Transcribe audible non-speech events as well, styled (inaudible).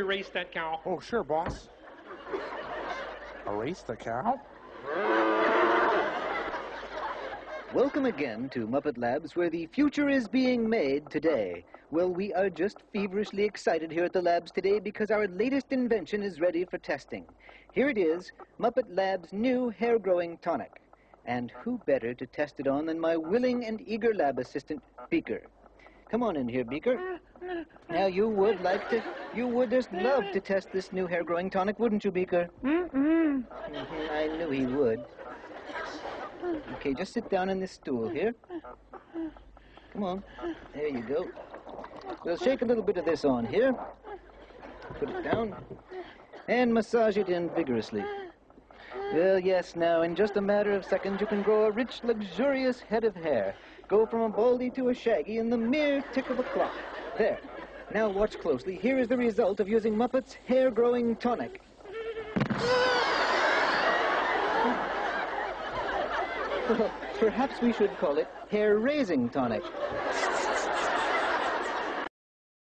erase that cow. Oh, sure, boss. Erase the cow? Welcome again to Muppet Labs, where the future is being made today. Well, we are just feverishly excited here at the labs today because our latest invention is ready for testing. Here it is Muppet Labs' new hair growing tonic. And who better to test it on than my willing and eager lab assistant, Beaker? Come on in here, Beaker. Now, you would like to, you would just love to test this new hair growing tonic, wouldn't you, Beaker? Mm-mm. Mhm, I knew he would. Okay, just sit down on this stool here. Come on. There you go. We'll shake a little bit of this on here. Put it down. And massage it in vigorously. Well, yes, now, in just a matter of seconds, you can grow a rich, luxurious head of hair. Go from a baldy to a shaggy in the mere tick of a clock. There. Now, watch closely. Here is the result of using Muppet's hair growing tonic. (laughs) Perhaps we should call it hair raising tonic.